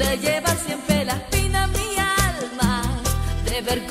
Te llevar siempre la espina mi alma, de ver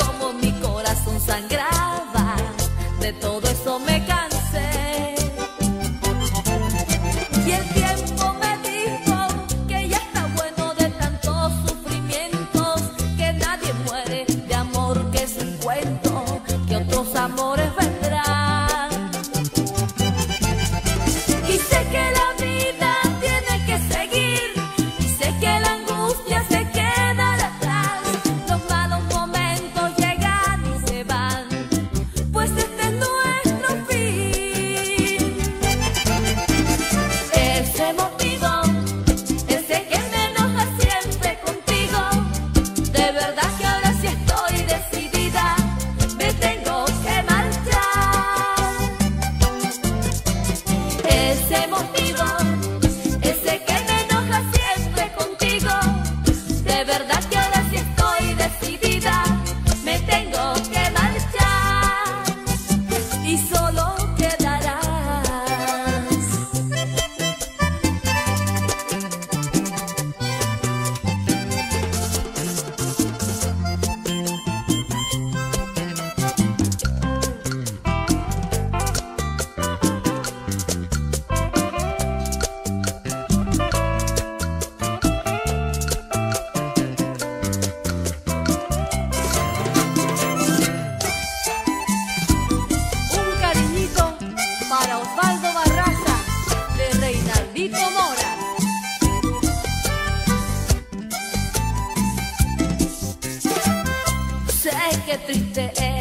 qué triste es.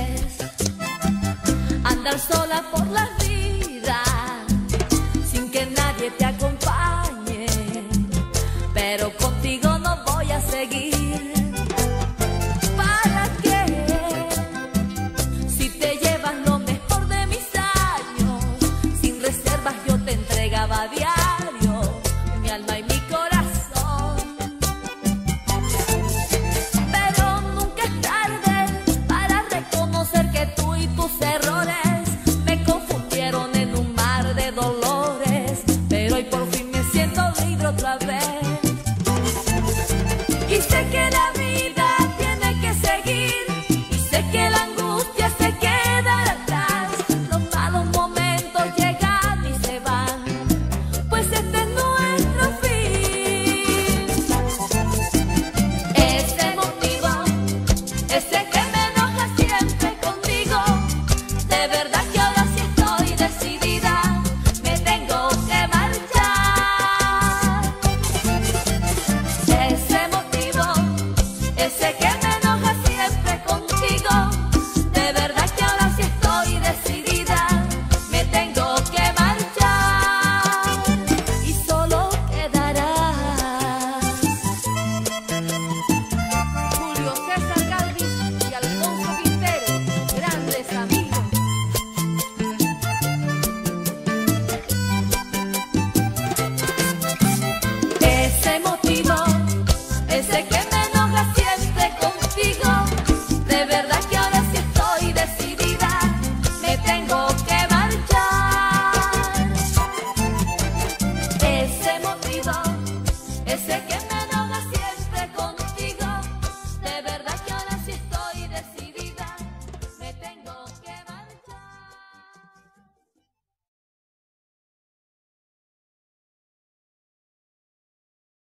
errores.